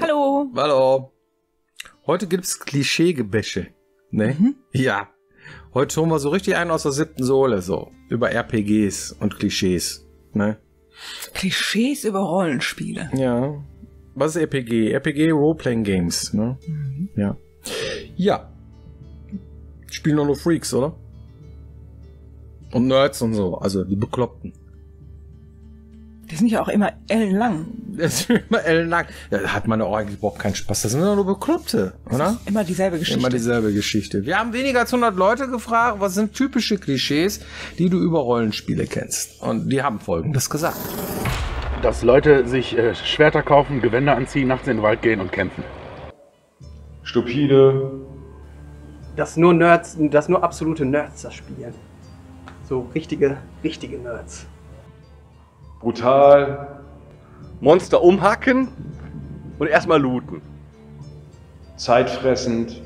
Hallo. Hallo. Heute gibt's Klischeegebäsche. Ne? Mhm. Ja. Heute holen wir so richtig einen aus der siebten Sohle, so. Über RPGs und Klischees. Ne? Klischees über Rollenspiele. Ja. Was ist RPG? RPG Roleplaying Games, ne? Ja. Ja. Spielen doch nur Freaks, oder? Und Nerds und so, also die Bekloppten. Die sind ja auch immer ellenlang. Das ist immer ellenlang. Da hat man auch eigentlich überhaupt keinen Spaß. Das sind doch nur Bekloppte, oder? Immer dieselbe Geschichte. Immer dieselbe Geschichte. Wir haben weniger als 100 Leute gefragt, was sind typische Klischees, die du über Rollenspiele kennst. Und die haben Folgendes gesagt. Dass Leute sich äh, Schwerter kaufen, Gewänder anziehen, nachts in den Wald gehen und kämpfen. Stupide, dass nur Nerds, dass nur absolute Nerds das spielen. So richtige, richtige Nerds. Brutal, Monster umhacken und erstmal looten. zeitfressend,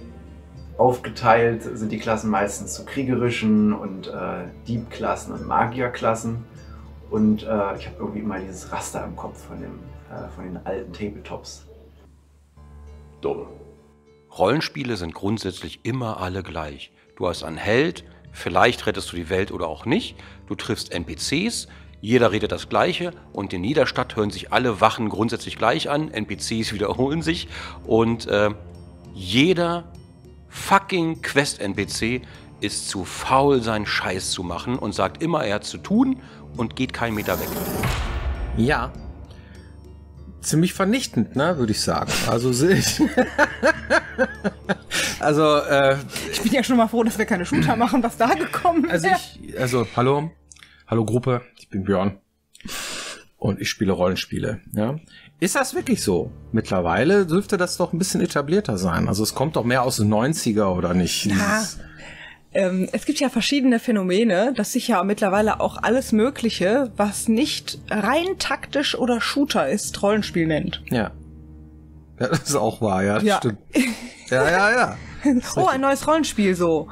Aufgeteilt sind die Klassen meistens zu kriegerischen und äh, Diebklassen und Magierklassen. Und äh, ich habe irgendwie immer dieses Raster im Kopf von, dem, äh, von den alten Tabletops. dumm. Rollenspiele sind grundsätzlich immer alle gleich. Du hast einen Held, vielleicht rettest du die Welt oder auch nicht. Du triffst NPCs, jeder redet das Gleiche und in jeder Stadt hören sich alle Wachen grundsätzlich gleich an. NPCs wiederholen sich und äh, jeder fucking Quest-NPC ist zu faul, seinen Scheiß zu machen und sagt immer, er hat zu tun und geht keinen Meter weg. Ja. Ziemlich vernichtend, ne, würde ich sagen. Also, se- also, äh, Ich bin ja schon mal froh, dass wir keine Shooter machen, was da gekommen ist. also ich, also, hallo, hallo Gruppe, ich bin Björn und ich spiele Rollenspiele, ja. Ist das wirklich so? Mittlerweile dürfte das doch ein bisschen etablierter sein. Also es kommt doch mehr aus den 90er oder nicht? Ja. Ähm, es gibt ja verschiedene Phänomene, dass sich ja mittlerweile auch alles Mögliche, was nicht rein taktisch oder Shooter ist, Rollenspiel nennt. ja. Ja, das ist auch wahr, ja, Ja. stimmt. Ja, ja, ja. Oh, ein neues Rollenspiel, so.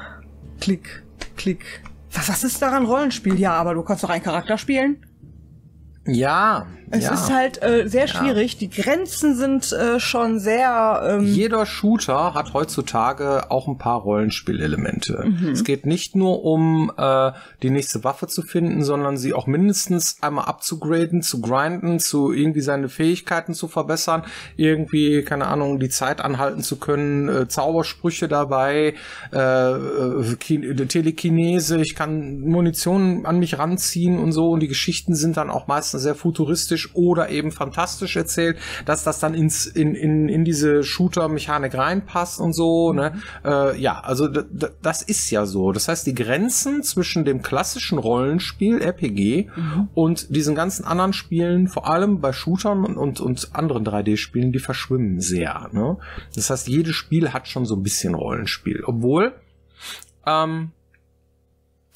Klick, klick. Was, ist daran Rollenspiel? Ja, aber du kannst doch einen Charakter spielen. Ja, Es ja. ist halt äh, sehr schwierig. Die Grenzen sind äh, schon sehr. Ähm, Jeder Shooter hat heutzutage auch ein paar Rollenspielelemente. Mhm. Es geht nicht nur um äh, die nächste Waffe zu finden, sondern sie auch mindestens einmal abzugraden, zu grinden, zu irgendwie seine Fähigkeiten zu verbessern, irgendwie, keine Ahnung, die Zeit anhalten zu können, äh, Zaubersprüche dabei, äh, äh, Kin- Telekinese, ich kann Munition an mich ranziehen und so und die Geschichten sind dann auch meistens sehr futuristisch oder eben fantastisch erzählt, dass das dann ins, in, in, in diese Shooter-Mechanik reinpasst und so. Ne? Äh, ja, also das ist ja so. Das heißt, die Grenzen zwischen dem klassischen Rollenspiel, RPG, und diesen ganzen anderen Spielen, vor allem bei Shootern und, und, und anderen 3D-Spielen, die verschwimmen sehr. Ne? Das heißt, jedes Spiel hat schon so ein bisschen Rollenspiel. Obwohl, ähm,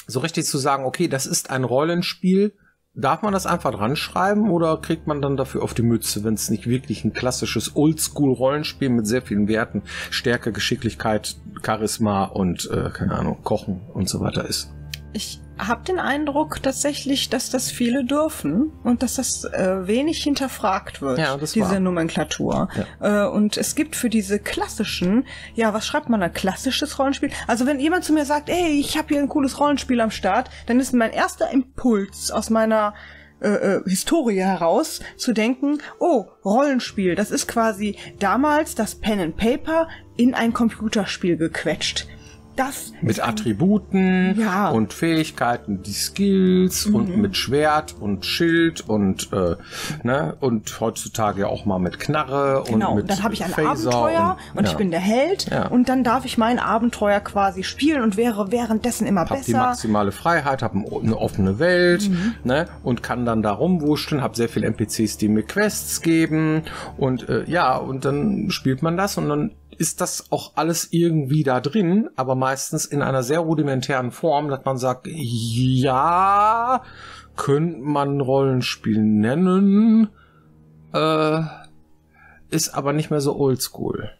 so richtig zu sagen, okay, das ist ein Rollenspiel, darf man das einfach dran schreiben oder kriegt man dann dafür auf die Mütze, wenn es nicht wirklich ein klassisches Oldschool-Rollenspiel mit sehr vielen Werten, Stärke, Geschicklichkeit, Charisma und, äh, keine Ahnung, Kochen und so weiter ist? Ich habe den Eindruck tatsächlich, dass das viele dürfen und dass das äh, wenig hinterfragt wird, Ja, das diese war. Nomenklatur. Äh, und es gibt für diese klassischen, ja, was schreibt man da? Klassisches Rollenspiel? Also wenn jemand zu mir sagt, ey, ich habe hier ein cooles Rollenspiel am Start, dann ist mein erster Impuls aus meiner äh, äh, Historie heraus zu denken, oh, Rollenspiel, das ist quasi damals das Pen and Paper in ein Computerspiel gequetscht. Das Mit Attributen Ja. und Fähigkeiten, die Skills und mit Schwert und Schild und äh, ne und heutzutage auch mal mit Knarre Genau, und mit dann habe ich ein Phaser Abenteuer und, ich ja. bin der Held Ja. und dann darf ich mein Abenteuer quasi spielen und wäre währenddessen immer hab die besser. maximale Freiheit, habe eine offene Welt ne, und kann dann da rumwurschteln, habe sehr viele NPCs, die mir Quests geben und äh, ja, und dann spielt man das und dann ist das auch alles irgendwie da drin, aber meistens in einer sehr rudimentären Form, dass man sagt, ja, könnte man Rollenspiel nennen, äh, ist aber nicht mehr so oldschool.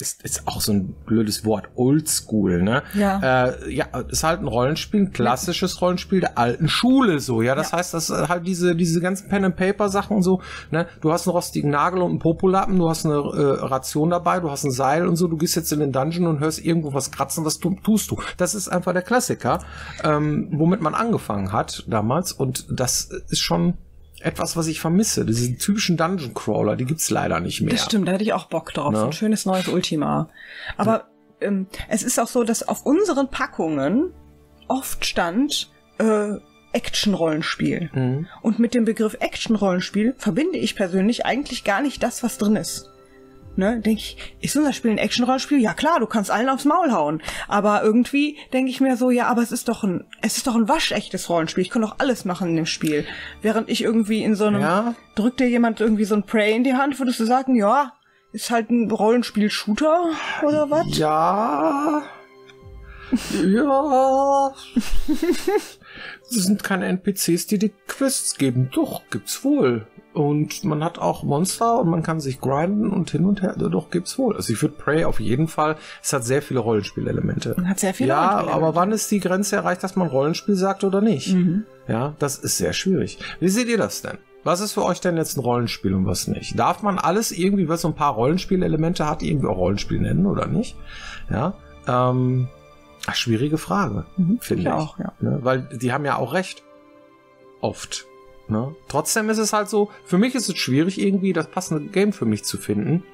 Ist, ist auch so ein blödes Wort, oldschool, ne? Ja. Äh, ja, ist halt ein Rollenspiel, ein klassisches Rollenspiel der alten Schule, so, ja. Das Ja. heißt, das ist halt diese, diese ganzen Pen and Paper Sachen und so, ne? Du hast einen rostigen Nagel und einen Popolappen, du hast eine äh, Ration dabei, du hast ein Seil und so, du gehst jetzt in den Dungeon und hörst irgendwo was kratzen, was tu, tust du? Das ist einfach der Klassiker, ähm, womit man angefangen hat damals und das ist schon etwas, was ich vermisse. Diese typischen Dungeon Crawler, die gibt's leider nicht mehr. Das stimmt, da hätte ich auch Bock drauf. Ne? So ein schönes neues Ultima. Aber ähm, es ist auch so, dass auf unseren Packungen oft stand äh, Action-Rollenspiel. Mhm. Und mit dem Begriff Action-Rollenspiel verbinde ich persönlich eigentlich gar nicht das, was drin ist. Ne, denke ich, ist unser Spiel ein Action-Rollenspiel? Ja klar, du kannst allen aufs Maul hauen. Aber irgendwie denke ich mir so, ja, aber es ist doch ein, es ist doch ein waschechtes Rollenspiel. Ich kann doch alles machen in dem Spiel. Während ich irgendwie in so einem, Ja. drückt dir jemand irgendwie so ein Prey in die Hand, würdest du sagen, ja, ist halt ein Rollenspiel-Shooter oder was? Ja. Ja. Das sind keine NPCs, die die Quests geben. Doch, gibt's wohl. Und man hat auch Monster und man kann sich grinden und hin und her. Doch, gibt's wohl. Also ich würde Prey auf jeden Fall. Es hat sehr viele Rollenspielelemente. Hat sehr viele Ja, aber wann ist die Grenze erreicht, dass man Rollenspiel sagt oder nicht? Mhm. Ja, das ist sehr schwierig. Wie seht ihr das denn? Was ist für euch denn jetzt ein Rollenspiel und was nicht? Darf man alles irgendwie, was so ein paar Rollenspielelemente hat, irgendwie auch Rollenspiel nennen oder nicht? Ja, ähm, schwierige Frage, finde ich. ich auch, ja. Ne? Weil die haben ja auch recht. Oft. Ne? Trotzdem ist es halt so, für mich ist es schwierig, irgendwie das passende Game für mich zu finden,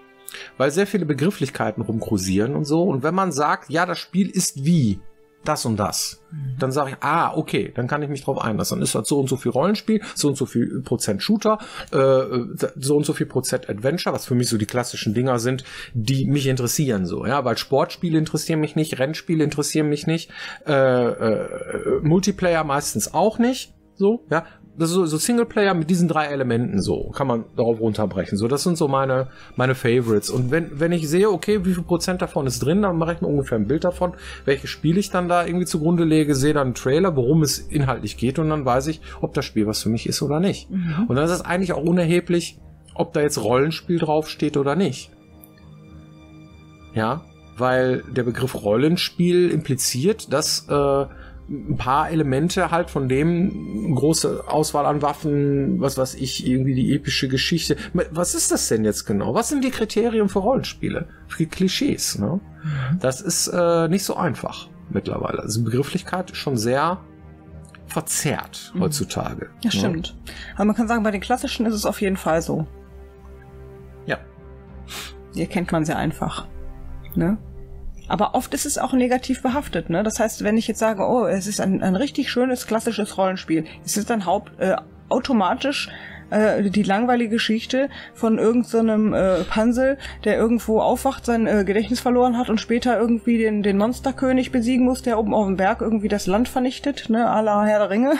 weil sehr viele Begrifflichkeiten rumkursieren und so. Und wenn man sagt, ja, das Spiel ist wie das und das, dann sage ich, ah, okay, dann kann ich mich drauf einlassen. Dann ist das so und so viel Rollenspiel, so und so viel Prozent Shooter, äh, so und so viel Prozent Adventure, was für mich so die klassischen Dinger sind, die mich interessieren so, ja, weil Sportspiele interessieren mich nicht, Rennspiele interessieren mich nicht, äh, äh, Multiplayer meistens auch nicht, so, ja, das ist so, so Singleplayer mit diesen drei Elementen so, kann man darauf runterbrechen. So, das sind so meine, meine Favorites. Und wenn, wenn ich sehe, okay, wie viel Prozent davon ist drin, dann mache ich mir ungefähr ein Bild davon, welche Spiele ich dann da irgendwie zugrunde lege, sehe dann einen Trailer, worum es inhaltlich geht und dann weiß ich, ob das Spiel was für mich ist oder nicht. Und dann ist es eigentlich auch unerheblich, ob da jetzt Rollenspiel draufsteht oder nicht. Ja, weil der Begriff Rollenspiel impliziert, dass äh, ein paar Elemente halt von dem große Auswahl an Waffen, was weiß ich, irgendwie die epische Geschichte. Was ist das denn jetzt genau? Was sind die Kriterien für Rollenspiele? Für Klischees, ne? Das ist äh, nicht so einfach mittlerweile. Also Begrifflichkeit ist schon sehr verzerrt heutzutage. Ja, stimmt. Aber man kann sagen, bei den klassischen ist es auf jeden Fall so. Ja. Hier kennt man sehr einfach. Ne? Aber oft ist es auch negativ behaftet, ne? Das heißt, wenn ich jetzt sage, oh, es ist ein, ein richtig schönes klassisches Rollenspiel, ist es dann haupt, äh, automatisch äh, die langweilige Geschichte von irgendeinem so äh, Pansel, der irgendwo aufwacht, sein äh, Gedächtnis verloren hat und später irgendwie den, den Monsterkönig besiegen muss, der oben auf dem Berg irgendwie das Land vernichtet, ne, à la Herr der Ringe.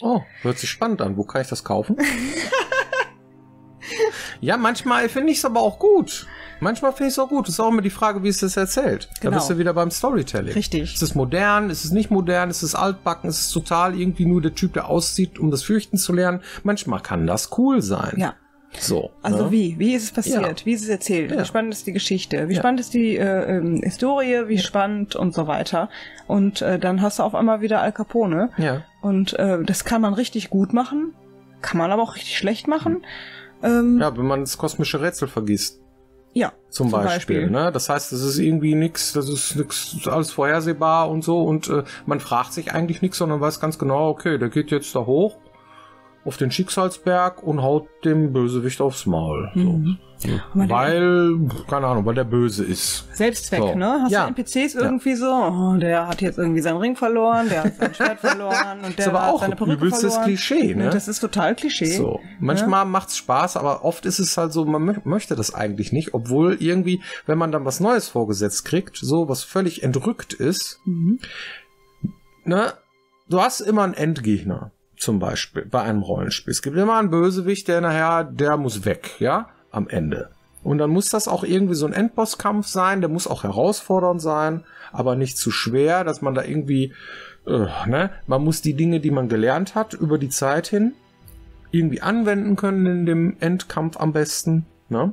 Oh, hört sich spannend an. Wo kann ich das kaufen? ja, manchmal finde ich es aber auch gut. Manchmal finde ich es auch gut. Es ist auch immer die Frage, wie es das erzählt. Genau. Da bist du wieder beim Storytelling. Richtig. Ist es modern? Ist es nicht modern? Ist es altbacken? Ist es total irgendwie nur der Typ, der aussieht, um das Fürchten zu lernen? Manchmal kann das cool sein. Ja. So. Also ne? wie? Wie ist es passiert? Ja. Wie ist es erzählt? Ja. Wie spannend ist die Geschichte? Wie Ja. spannend ist die äh, ähm, Historie? Wie spannend und so weiter. Und äh, dann hast du auf einmal wieder Al Capone. Ja. Und äh, das kann man richtig gut machen, kann man aber auch richtig schlecht machen. Ähm, Ja, wenn man das kosmische Rätsel vergisst. Ja, Zum, Beispiel, Ne? Das heißt, es ist irgendwie nix, das ist nix, ist alles vorhersehbar und so und äh, man fragt sich eigentlich nichts, sondern weiß ganz genau, okay, der geht jetzt da hoch auf den Schicksalsberg und haut dem Bösewicht aufs Maul. Mhm. So. Der- Weil, keine Ahnung, weil der böse ist. Selbstzweck, So. ne? Hast Ja. du NPCs irgendwie so, oh, der hat jetzt irgendwie seinen Ring verloren, der hat sein Schwert verloren und der ist aber hat auch seine Perücke übelstes verloren. Klischee, ne? Das ist total Klischee. So. Manchmal macht's Spaß, aber oft ist es halt so, man mö möchte das eigentlich nicht, obwohl irgendwie, wenn man dann was Neues vorgesetzt kriegt, so was völlig entrückt ist, Mhm. ne, du hast immer einen Endgegner, zum Beispiel, bei einem Rollenspiel. Es gibt immer einen Bösewicht, der nachher, der muss weg, ja, am Ende. Und dann muss das auch irgendwie so ein Endbosskampf sein, der muss auch herausfordernd sein, aber nicht zu schwer, dass man da irgendwie, äh, ne, man muss die Dinge, die man gelernt hat, über die Zeit hin, irgendwie anwenden können in dem Endkampf am besten, ne?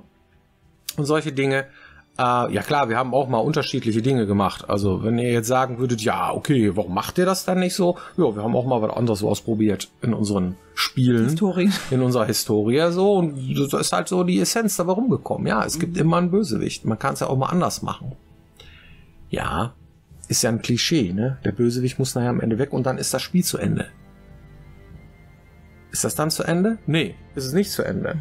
Und solche Dinge. Äh, ja klar, wir haben auch mal unterschiedliche Dinge gemacht. Also wenn ihr jetzt sagen würdet, ja, okay, warum macht ihr das dann nicht so? Ja, wir haben auch mal was anderes ausprobiert in unseren Spielen. Historie. In unserer Historie so. Und das ist halt so die Essenz dabei rumgekommen. Ja, es gibt immer einen Bösewicht. Man kann es ja auch mal anders machen. Ja, ist ja ein Klischee, ne? Der Bösewicht muss nachher am Ende weg und dann ist das Spiel zu Ende. Ist das dann zu Ende? Nee, ist es nicht zu Ende.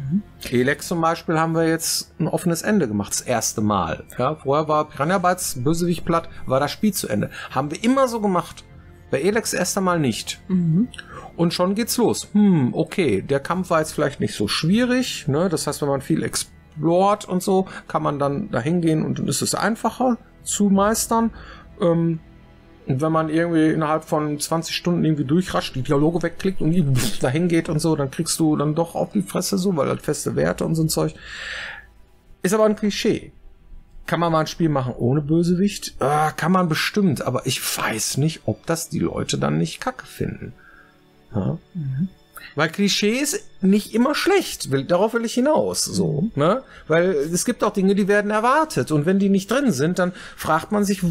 Elex zum Beispiel haben wir jetzt ein offenes Ende gemacht, das erste Mal. Ja, vorher war Piranha Bytes Bösewicht platt, war das Spiel zu Ende. Haben wir immer so gemacht. Bei Elex erst einmal nicht. Und schon geht's los. Hm, okay, der Kampf war jetzt vielleicht nicht so schwierig. Ne? Das heißt, wenn man viel explort und so, kann man dann dahin gehen und dann ist es einfacher zu meistern. Ähm, und wenn man irgendwie innerhalb von 20 Stunden irgendwie durchrascht, die Dialoge wegklickt und dahin geht und so, dann kriegst du dann doch auf die Fresse so, weil halt feste Werte und so ein Zeug. Ist aber ein Klischee. Kann man mal ein Spiel machen ohne Bösewicht? Ah, kann man bestimmt, aber ich weiß nicht, ob das die Leute dann nicht kacke finden. Ja? Weil Klischees nicht immer schlecht, will, darauf will ich hinaus, so, ne? Weil es gibt auch Dinge, die werden erwartet und wenn die nicht drin sind, dann fragt man sich,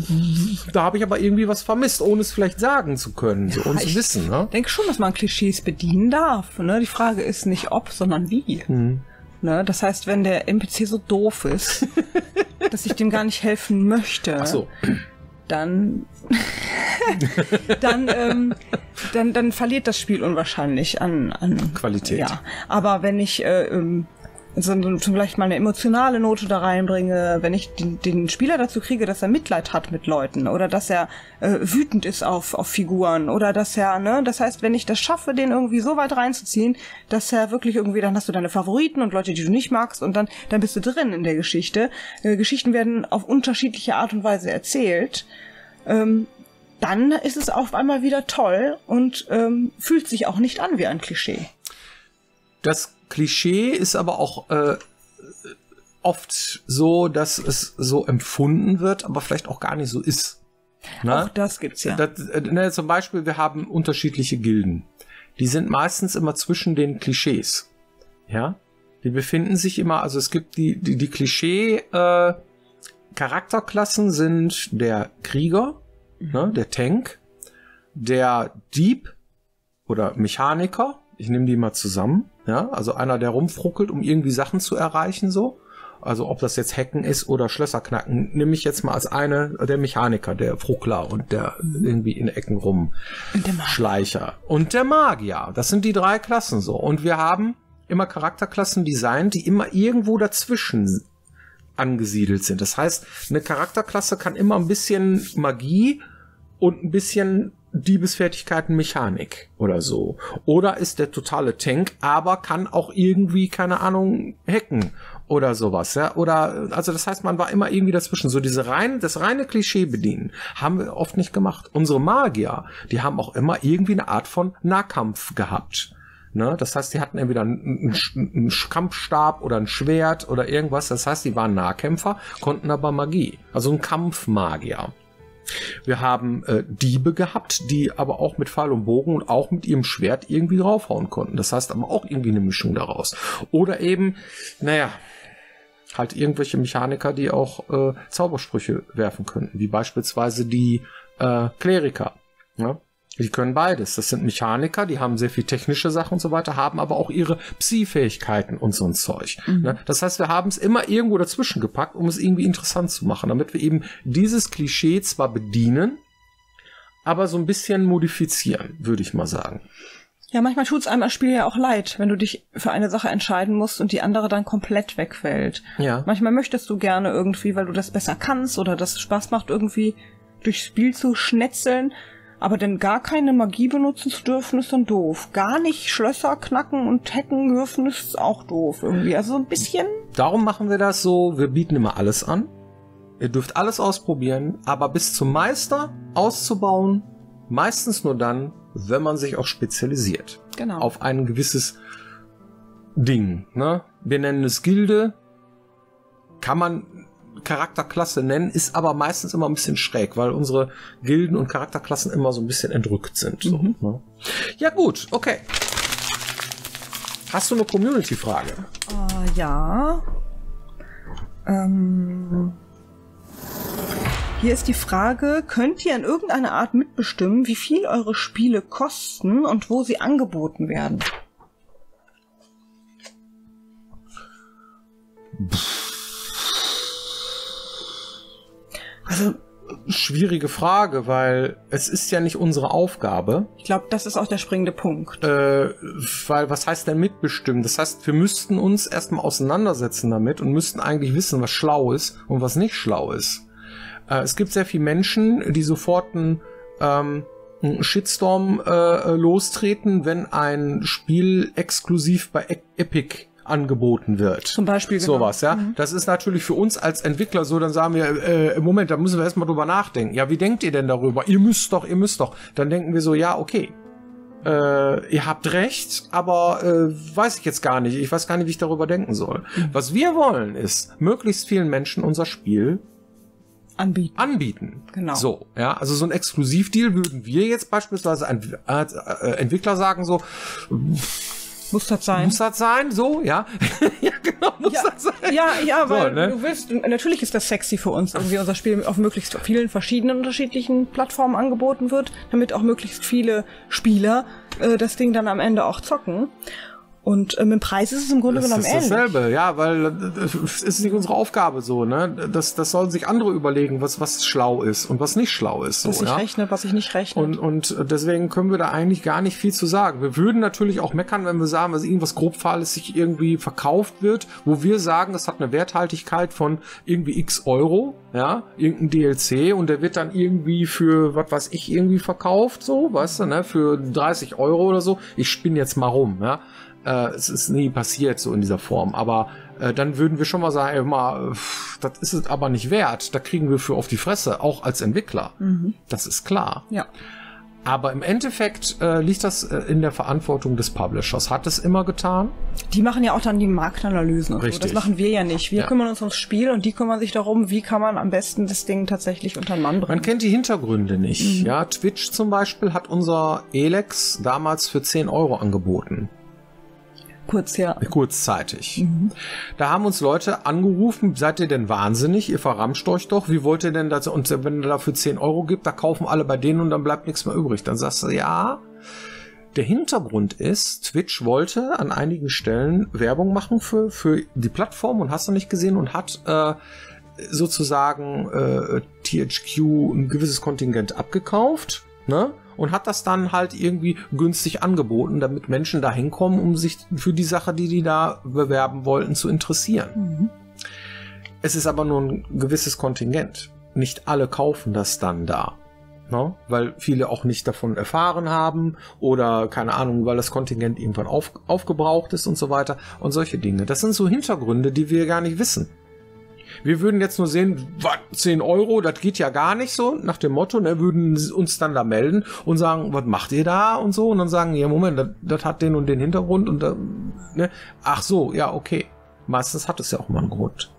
da habe ich aber irgendwie was vermisst, ohne es vielleicht sagen zu können, so, ohne zu ich wissen, ne? denke schon, dass man Klischees bedienen darf. Ne? Die Frage ist nicht ob, sondern wie. Hm. Ne? Das heißt, wenn der NPC so doof ist, dass ich dem gar nicht helfen möchte, Ach so, dann, dann, ähm, dann, dann verliert das Spiel unwahrscheinlich an, an Qualität. Ja, aber wenn ich äh, ähm, so, so vielleicht mal eine emotionale Note da reinbringe, wenn ich den, den Spieler dazu kriege, dass er Mitleid hat mit Leuten oder dass er äh, wütend ist auf, auf Figuren oder dass er, ne, das heißt, wenn ich das schaffe, den irgendwie so weit reinzuziehen, dass er wirklich irgendwie, dann hast du deine Favoriten und Leute, die du nicht magst und dann, dann bist du drin in der Geschichte. Äh, Geschichten werden auf unterschiedliche Art und Weise erzählt. Ähm, dann ist es auf einmal wieder toll und ähm, fühlt sich auch nicht an wie ein Klischee. Das Klischee ist aber auch äh, oft so, dass es so empfunden wird, aber vielleicht auch gar nicht so ist. Ne? Auch das gibt's ja. Das, ne, zum Beispiel, wir haben unterschiedliche Gilden. Die sind meistens immer zwischen den Klischees. Ja, die befinden sich immer, also es gibt die, die, die Klischee, äh, Charakterklassen sind der Krieger, ne, der Tank, der Dieb oder Mechaniker. Ich nehme die mal zusammen. Ja, also einer, der rumfruckelt, um irgendwie Sachen zu erreichen, so. Also ob das jetzt Hacken ist oder Schlösser knacken, nehme ich jetzt mal als eine der Mechaniker, der Fruckler und der irgendwie in Ecken rum Und der Magier. Schleicher und der Magier. Das sind die drei Klassen so. Und wir haben immer Charakterklassen designt, die immer irgendwo dazwischen angesiedelt sind. Das heißt, eine Charakterklasse kann immer ein bisschen Magie und ein bisschen Diebesfertigkeiten Mechanik oder so. Oder ist der totale Tank, aber kann auch irgendwie, keine Ahnung, hacken oder sowas, ja. Oder, also das heißt, man war immer irgendwie dazwischen. So diese rein, das reine Klischee bedienen, haben wir oft nicht gemacht. Unsere Magier, die haben auch immer irgendwie eine Art von Nahkampf gehabt. Ne? Das heißt, die hatten entweder einen, einen, Kampfstab oder ein Schwert oder irgendwas. Das heißt, die waren Nahkämpfer, konnten aber Magie. Also ein Kampfmagier. Wir haben äh, Diebe gehabt, die aber auch mit Pfeil und Bogen und auch mit ihrem Schwert irgendwie draufhauen konnten. Das heißt aber auch irgendwie eine Mischung daraus. Oder eben, naja, halt irgendwelche Mechaniker, die auch äh, Zaubersprüche werfen könnten, wie beispielsweise die äh, Kleriker. Ja? Die können beides. Das sind Mechaniker, die haben sehr viel technische Sachen und so weiter, haben aber auch ihre Psi-Fähigkeiten und so ein Zeug. Ne? Das heißt, wir haben es immer irgendwo dazwischen gepackt, um es irgendwie interessant zu machen, damit wir eben dieses Klischee zwar bedienen, aber so ein bisschen modifizieren, würde ich mal sagen. Ja, manchmal tut's einem als Spiel ja auch leid, wenn du dich für eine Sache entscheiden musst und die andere dann komplett wegfällt. Ja. Manchmal möchtest du gerne irgendwie, weil du das besser kannst oder das Spaß macht, irgendwie durchs Spiel zu schnetzeln. Aber denn gar keine Magie benutzen zu dürfen, ist dann doof. Gar nicht Schlösser knacken und hacken dürfen, ist auch doof irgendwie. Also so ein bisschen. Darum machen wir das so, wir bieten immer alles an. Ihr dürft alles ausprobieren, aber bis zum Meister auszubauen, meistens nur dann, wenn man sich auch spezialisiert. Genau. Auf ein gewisses Ding. Ne? Wir nennen es Gilde. Kann man Charakterklasse nennen, ist aber meistens immer ein bisschen schräg, weil unsere Gilden und Charakterklassen immer so ein bisschen entrückt sind. So, ne? Ja gut, okay. Hast du eine Community-Frage? Äh, ja. Ähm, Hier ist die Frage, könnt ihr in irgendeiner Art mitbestimmen, wie viel eure Spiele kosten und wo sie angeboten werden? Also, Schwierige Frage, weil es ist ja nicht unsere Aufgabe. ich glaube, das ist auch der springende Punkt. Äh, weil was heißt denn mitbestimmen? Das heißt, wir müssten uns erstmal auseinandersetzen damit und müssten eigentlich wissen, was schlau ist und was nicht schlau ist. Äh, es gibt sehr viele Menschen, die sofort einen, ähm, einen Shitstorm äh, lostreten, wenn ein Spiel exklusiv bei E- Epic angeboten wird. Zum Beispiel, genau. Sowas, ja. Das ist natürlich für uns als Entwickler so, dann sagen wir, äh, Moment, da müssen wir erstmal drüber nachdenken. Ja, wie denkt ihr denn darüber? Ihr müsst doch, ihr müsst doch. Dann denken wir so, ja, okay. Äh, ihr habt recht, aber äh, weiß ich jetzt gar nicht. Ich weiß gar nicht, wie ich darüber denken soll. Was wir wollen, ist, möglichst vielen Menschen unser Spiel Anbieten. anbieten. Genau. So, ja, also so ein Exklusivdeal würden wir jetzt beispielsweise als als, äh, Entwickler sagen so, Muss das sein? muss das sein? So, ja. ja, genau, muss ja, das sein. ja, ja, So, weil ne? du willst, natürlich ist das sexy für uns, irgendwie unser Spiel auf möglichst vielen verschiedenen unterschiedlichen Plattformen angeboten wird, damit auch möglichst viele Spieler äh, das Ding dann am Ende auch zocken. Und äh, mit dem Preis ist es im Grunde Das genommen ist ähnlich. dasselbe, ja, weil äh, es ist nicht unsere Aufgabe so, ne? Das, das sollen sich andere überlegen, was, was schlau ist und was nicht schlau ist. So, Was sich ja? rechnet, was sich nicht rechnet. Und, und deswegen können wir da eigentlich gar nicht viel zu sagen. Wir würden natürlich auch meckern, wenn wir sagen, dass irgendwas grob fahrlässig irgendwie verkauft wird, wo wir sagen, das hat eine Werthaltigkeit von irgendwie x Euro, ja, irgendein DLC und der wird dann irgendwie für, was weiß ich, irgendwie verkauft, so, weißt du, ne, für 30 Euro oder so. Ich spinne jetzt mal rum, ja. Äh, es ist nie passiert so in dieser Form, aber äh, dann würden wir schon mal sagen, ey, mal, pff, das ist es aber nicht wert. Da kriegen wir für auf die Fresse, auch als Entwickler. Das ist klar. ja. Aber im Endeffekt äh, liegt das äh, in der Verantwortung des Publishers. Hat es immer getan. Die machen ja auch dann die Marktanalysen und so. Richtig. Das machen wir ja nicht. Wir Ja. kümmern uns ums Spiel und die kümmern sich darum, wie kann man am besten das Ding tatsächlich unter den Mann Man bringen. kennt die Hintergründe nicht. Ja, Twitch zum Beispiel hat unser Elex damals für 10 Euro angeboten. Kurz, ja. Kurzzeitig. Da haben uns Leute angerufen, seid ihr denn wahnsinnig? Ihr verramscht euch doch. Wie wollt ihr denn das? Und wenn ihr dafür 10 Euro gibt, da kaufen alle bei denen und dann bleibt nichts mehr übrig. Dann sagst du, ja. Der Hintergrund ist, Twitch wollte an einigen Stellen Werbung machen für, für die Plattform und hast du nicht gesehen und hat äh, sozusagen äh, THQ ein gewisses Kontingent abgekauft, ne? Und hat das dann halt irgendwie günstig angeboten, damit Menschen da hinkommen, um sich für die Sache, die die da bewerben wollten, zu interessieren. Es ist aber nur ein gewisses Kontingent. Nicht alle kaufen das dann da. Ne? Weil viele auch nicht davon erfahren haben oder keine Ahnung, weil das Kontingent irgendwann auf, aufgebraucht ist und so weiter und solche Dinge. Das sind so Hintergründe, die wir gar nicht wissen. Wir würden jetzt nur sehen, was, 10 Euro, das geht ja gar nicht so, nach dem Motto, ne, würden uns dann da melden und sagen, was macht ihr da und so, und dann sagen, ja, Moment, das, hat den und den Hintergrund und da, ne, ach so, ja, okay. Meistens hat es ja auch mal einen Grund.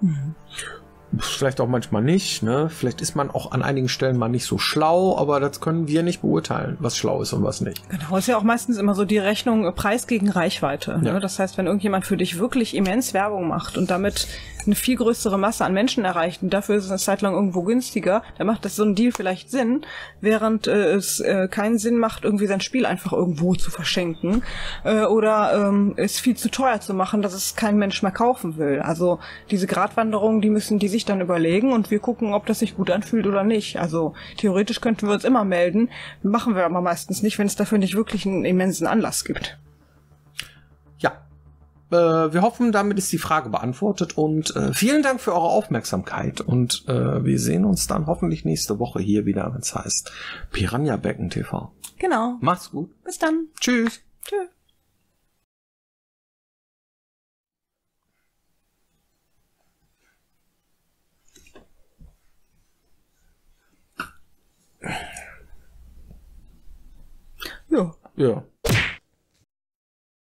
Vielleicht auch manchmal nicht, ne? Vielleicht ist man auch an einigen Stellen mal nicht so schlau, aber das können wir nicht beurteilen, was schlau ist und was nicht. Genau, ist ja auch meistens immer so die Rechnung äh, Preis gegen Reichweite. Ja. Ne? Das heißt, wenn irgendjemand für dich wirklich immens Werbung macht und damit eine viel größere Masse an Menschen erreicht und dafür ist es eine Zeit lang irgendwo günstiger, dann macht das so ein Deal vielleicht Sinn, während äh, es äh, keinen Sinn macht, irgendwie sein Spiel einfach irgendwo zu verschenken äh, oder ähm, es viel zu teuer zu machen, dass es kein Mensch mehr kaufen will. Also diese Gratwanderung, die müssen die sich dann überlegen und wir gucken, ob das sich gut anfühlt oder nicht. Also theoretisch könnten wir uns immer melden, machen wir aber meistens nicht, wenn es dafür nicht wirklich einen immensen Anlass gibt. Ja. Äh, wir hoffen, damit ist die Frage beantwortet und äh, vielen Dank für eure Aufmerksamkeit und äh, wir sehen uns dann hoffentlich nächste Woche hier wieder, wenn es heißt Piranha Becken TV. Genau. Macht's gut. Bis dann. Tschüss. Tschö. Ja. Ja.